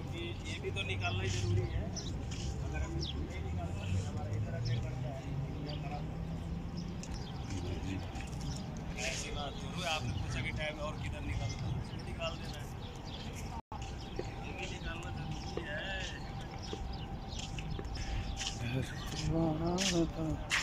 क्योंकि ये भी तो निकालना ही ज़रूरी है। अगर हम इसको नहीं निकाल पाते हमारा इधर अटैक करता है ज़रूर आपने पूछा कि टाइम और किधर निकाल दो उसमें निकाल देना है निकालना ज़रूरी हाँ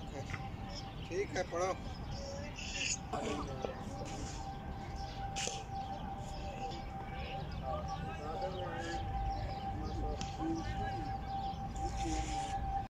ठीक है ठीक है पढ़ो